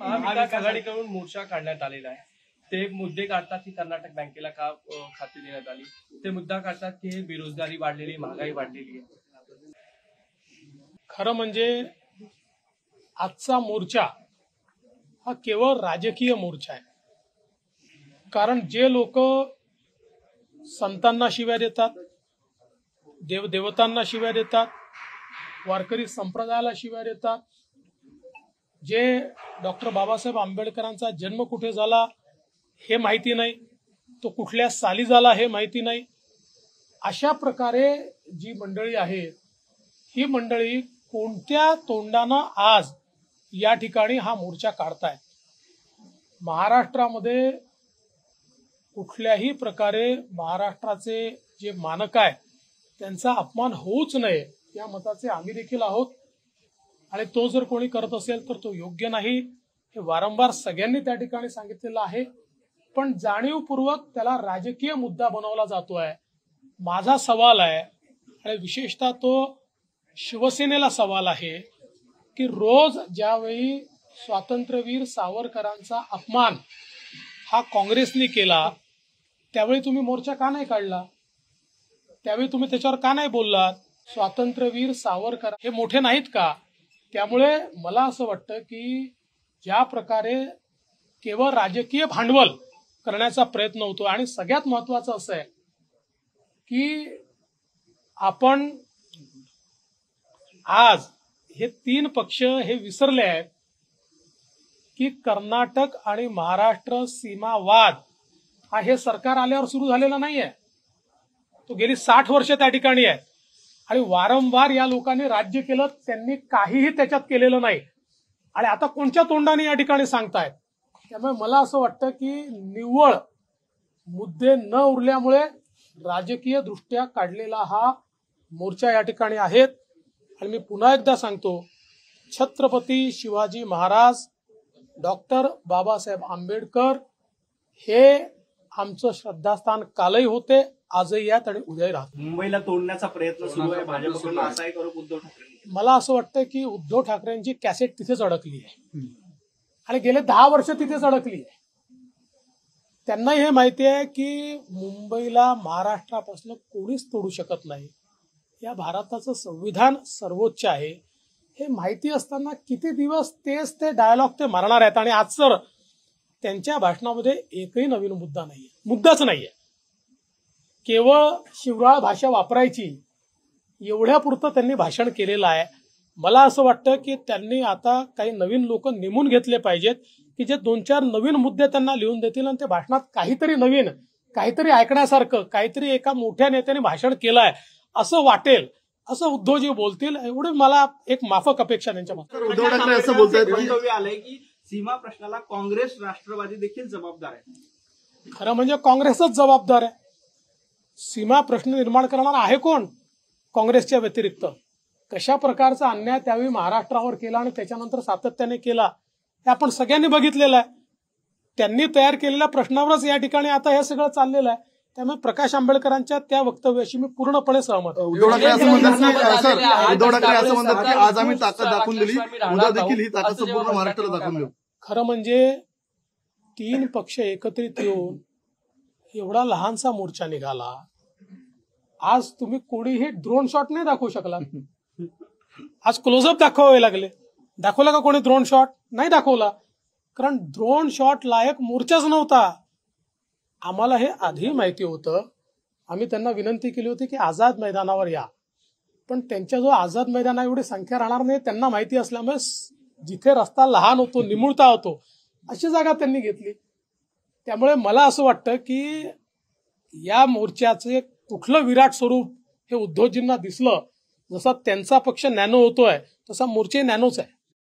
महाविकास आघाडीकडून मोर्चा काढण्यात आलेला आहे. ते मुद्दे काढतात की कर्नाटक बँकेला का खाती देण्यात आली? ते मुद्दा काढतात की हे बेरोजगारी वाढलेली महागाई वाढलेली आहे. खरं म्हणजे आजचा मोर्चा हा केवळ राजकीय मोर्चा आहे. कारण जे लोक संतांना शिव्या देतात देव देवतांना शिव्या देतात वारकरी संप्रदायाला शिव्या देतात जे डॉक्टर बाबासाहेब आंबेडकरांचा जन्म कुठे झाला हे माहिती नाही तो कुठल्या साली झाला हे माहिती नाही. अशा प्रकारे जी मंडळी आहे ही मंडळी कोणत्या तोंडानं आज या ठिकाणी हा मोर्चा काढतायत महाराष्ट्रामध्ये कुठल्याही प्रकारे महाराष्ट्राचे जे मानक आहे त्यांचा अपमान होऊच नये या मताचे आम्ही देखील आहोत. आणि तो जर कोणी करत असेल तर तो योग्य नाही. हे वारंवार सगळ्यांनी त्या ठिकाणी सांगितलेलं आहे. पण जाणीवपूर्वक त्याला राजकीय मुद्दा बनवला जातोय. माझा सवाल आहे आणि विशेषतः तो शिवसेनेला सवाल आहे की रोज ज्यावेळी स्वातंत्र्यवीर सावरकरांचा अपमान हा काँग्रेसने केला त्यावेळी तुम्ही मोर्चा का नाही काढला? त्यावेळी तुम्ही त्याच्यावर का नाही बोललात? स्वातंत्र्यवीर सावरकर हे मोठे नाहीत का? त्यामुळे मला असं वाटतं की ज्या प्रकारे केवळ राजकीय भांडवल करण्याचा प्रयत्न होतो आणि सगळ्यात महत्वाचं असं आहे की आपण आज हे तीन पक्ष हे विसरले आहेत की कर्नाटक आणि महाराष्ट्र सीमा वाद हा हे सरकार आल्यावर सुरू झालेला नाहीये. तो गेली साठ वर्ष त्या ठिकाणी आहे. आणि वारंवार या लोकांनी राज्य केलं त्यांनी काहीही त्याच्यात केलेलं नाही. आणि आता कोणत्या तोंडाने या ठिकाणी सांगतायत? त्यामुळे मला असं वाटतं की निव्वळ मुद्दे न उरल्यामुळे राजकीय दृष्ट्या काढलेला हा मोर्चा या ठिकाणी आहेत. आणि मी पुन्हा एकदा सांगतो छत्रपती शिवाजी महाराज डॉक्टर बाबासाहेब आंबेडकर हे आमचं श्रद्धास्थान कालही होते. आजही यात आणि उद्याही राहत. मुंबईला तोडण्याचा प्रयत्न सुरू आहे. भाजपकडून असा एक आरोप उद्धव ठाकरे मला असं वाटतं की उद्धव ठाकरेंची कॅसेट तिथेच अडकली आहे. आणि गेले दहा वर्ष तिथेच अडकली आहे. त्यांनाही हे माहिती आहे की मुंबईला महाराष्ट्रापासून कोणीच तोडू शकत नाही. या भारताचं संविधान सर्वोच्च आहे. हे माहिती असताना किती दिवस तेच ते डायलॉग ते मारणार आहेत. आणि आज तर त्यांच्या भाषणामध्ये एकही नवीन मुद्दा नाहीये. मुद्दाच नाहीये. केवळ शिवराळ भाषा वापरायची एवढ्यापुरतं त्यांनी भाषण केलेलं आहे. मला असं वाटतं की त्यांनी आता काही नवीन लोक नेमून घेतले पाहिजेत की जे दोन चार नवीन मुद्दे त्यांना लिहून देतील आणि ते भाषणात काहीतरी नवीन काहीतरी ऐकण्यासारखं काहीतरी एका मोठ्या नेत्याने भाषण केलं आहे असं वाटेल असं उद्धवजी बोलतील एवढी मला एक माफक अपेक्षा त्यांच्या असं आलंय की सीमा प्रश्नाला काँग्रेस राष्ट्रवादी देखील जबाबदार आहे. खरं म्हणजे काँग्रेसच जबाबदार आहे. सीमा प्रश्न निर्माण करणार आहे कोण? काँग्रेसच्या व्यतिरिक्त. कशा प्रकारचा अन्याय त्यावेळी महाराष्ट्रावर केला आणि त्याच्यानंतर सातत्याने केला हे आपण सगळ्यांनी बघितलेलं आहे. त्यांनी तयार केलेल्या प्रश्नावरच या ठिकाणी आता हे सगळं चाललेलं आहे. त्यामुळे प्रकाश आंबेडकरांच्या त्या वक्तव्याशी मी पूर्णपणे सहमत आहे. उद्धव ठाकरे असं म्हणतात सर उद्धव ठाकरे असं म्हणतात की आज आम्ही ताकद दाखवून दिली. उद्या देखील ही ताकद संपूर्ण महाराष्ट्राला दाखवून देऊ. खरं म्हणजे तीन पक्ष एकत्रित येऊन एवढा लहानसा मोर्चा निघाला आज तुम्ही कोणीही ड्रोन शॉट नाही दाखवू शकला आज क्लोजअप दाखवावे लागले. दाखवला का कोणी ड्रोन शॉट नाही दाखवला. कारण ड्रोन शॉट लायक मोर्चाच नव्हता. आम्हाला हे आधी माहिती होतं. आम्ही त्यांना विनंती केली होती की आझाद मैदानावर या. पण त्यांच्या जो आझाद मैदाना एवढी संख्या राहणार नाही त्यांना माहिती असल्यामुळे जिथे रस्ता लहान होतो निमुळता होतो अशी जागा त्यांनी घेतली. त्यामुळे मला असं वाटतं की या मोर्चाचे कुठलं विराट स्वरूप हे उद्धवजींना दिसलं जसा त्यांचा पक्ष नॅनो होतोय तसा मोर्चे नॅनोच आहे.